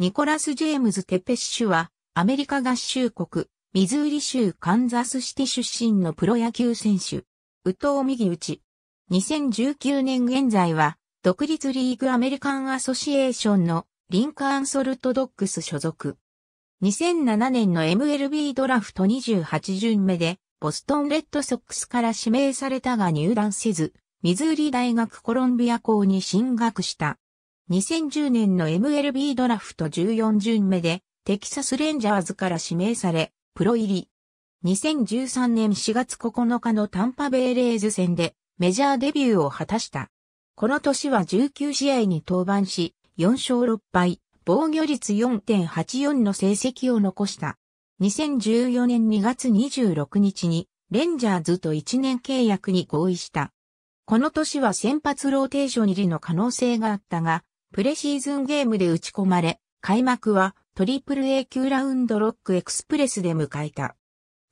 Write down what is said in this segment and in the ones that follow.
ニコラス・ジェームズ・テペッシュは、アメリカ合衆国、ミズーリ州カンザスシティ出身のプロ野球選手。右投右打ち。2019年現在は、独立リーグアメリカンアソシエーションのリンカーンソルトドッグス所属。2007年の MLB ドラフト28巡目で、ボストンレッドソックスから指名されたが入団せず、ミズーリ大学コロンビア校に進学した。2010年の MLB ドラフト14巡目で、テキサスレンジャーズから指名され、プロ入り。2013年4月9日のタンパベイレーズ戦でメジャーデビューを果たした。この年は19試合に登板し、4勝6敗、防御率4.84の成績を残した。2014年2月26日にレンジャーズと1年契約に合意した。この年は先発ローテーション入りの可能性があったが、プレシーズンゲームで打ち込まれ、開幕はトリプル A 級ラウンドロックエクスプレスで迎えた。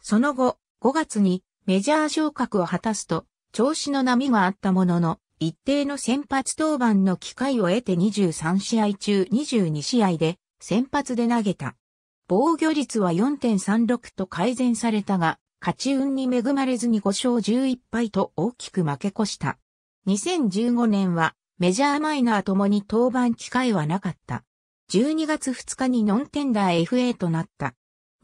その後、5月にメジャー昇格を果たすと、調子の波があったものの、一定の先発登板の機会を得て23試合中22試合で先発で投げた。防御率は4.36と改善されたが、勝ち運に恵まれずに5勝11敗と大きく負け越した。2015年はメジャーマイナーともに登板機会はなかった。12月2日にノンテンダー FA となった。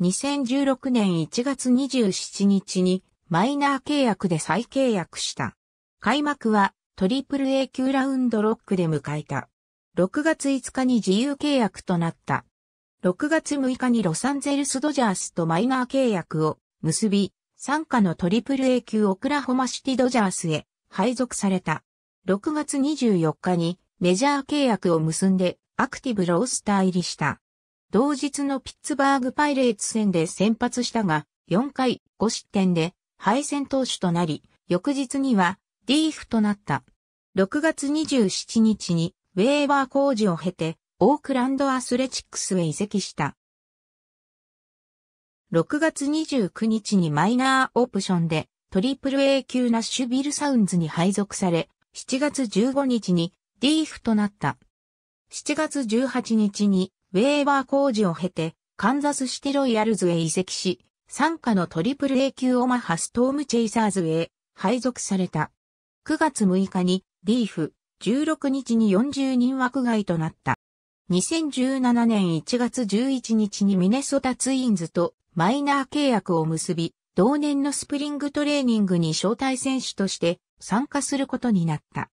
2016年1月27日にマイナー契約で再契約した。開幕はトリプル A 級ラウンドロックで迎えた。6月5日に自由契約となった。6月6日にロサンゼルスドジャースとマイナー契約を結び、参加のトリプル A 級オクラホマシティドジャースへ配属された。6月24日にメジャー契約を結んでアクティブロースター入りした。同日のピッツバーグパイレーツ戦で先発したが、4回5失点で敗戦投手となり、翌日には DFA となった。6月27日にウェーバー公示を経て、オークランドアスレチックスへ移籍した。6月29日にマイナーオプションでトリプル A 級ナッシュビルサウンズに配属され、7月15日に DFA となった。7月18日にウェーバー公示を経てカンザスシティロイヤルズへ移籍し、傘下のトリプル A 級オマハストームチェイサーズへ配属された。9月6日に DFA、16日に40人枠外となった。2017年1月11日にミネソタツインズとマイナー契約を結び、同年のスプリングトレーニングに招待選手として参加することになった。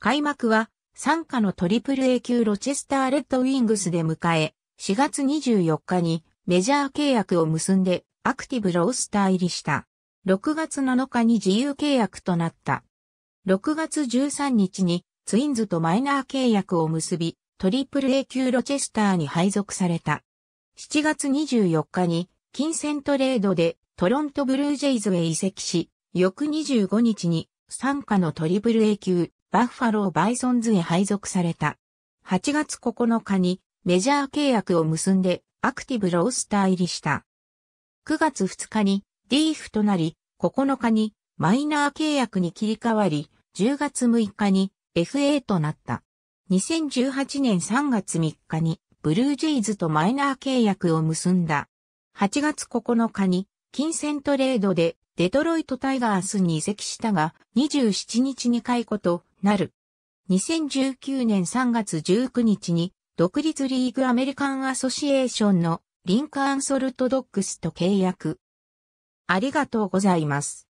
開幕は、参加のトリプル A 級ロチェスターレッドウィングスで迎え、4月24日にメジャー契約を結んでアクティブロースター入りした。6月7日に自由契約となった。6月13日にツインズとマイナー契約を結び、トリプル A 級ロチェスターに配属された。7月24日に金銭トレードでトロントブルージェイズへ移籍し、翌25日に参加のトリプル A 級バッファローバイソンズへ配属された。8月9日にメジャー契約を結んでアクティブロースター入りした。9月2日にディーフとなり、9日にマイナー契約に切り替わり、10月6日に FA となった。2018年3月3日にブルージェイズとマイナー契約を結んだ。8月9日に金銭トレードでデトロイトタイガースに移籍したが、27日に解雇となる。2019年3月19日に独立リーグアメリカンアソシエーションのリンカーンソルトドックスと契約。ありがとうございます。